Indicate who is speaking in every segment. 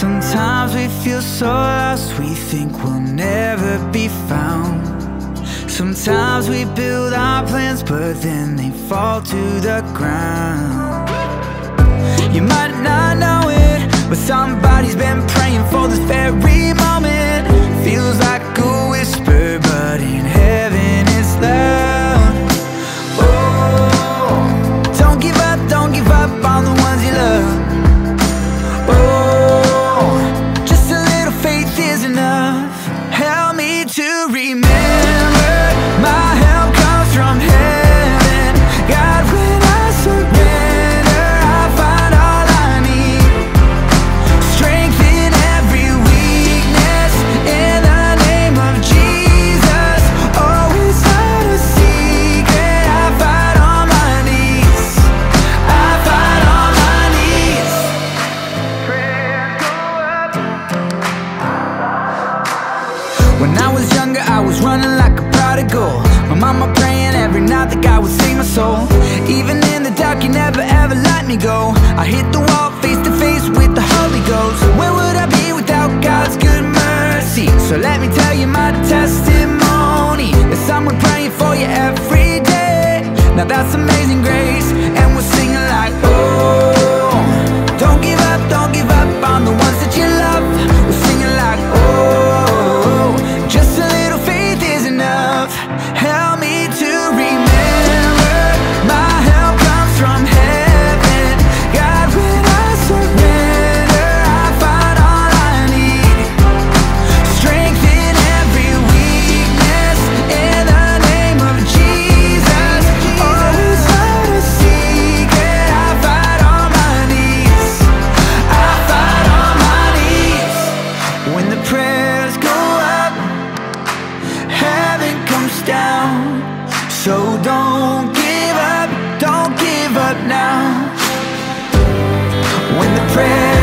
Speaker 1: Sometimes we feel so lost, we think we'll never be found. Sometimes we build our plans, but then they fall to the ground. You might not know it, but somebody's been praying for this very moment. Soul. Even in the dark, you never ever let me go. I hit the wall face to face with the Holy Ghost. Where would I be without God's good mercy? So let me tell you my testimony. There's someone praying for you every day. Now that's amazing grace, and we're singing like, oh. So don't give up, don't give up now. When the prayer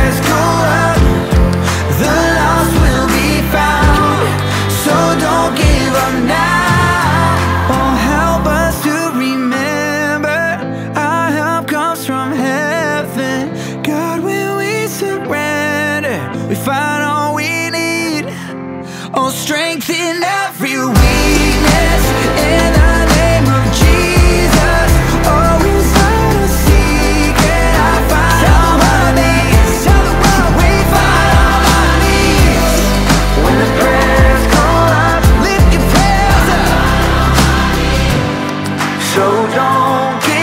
Speaker 1: So don't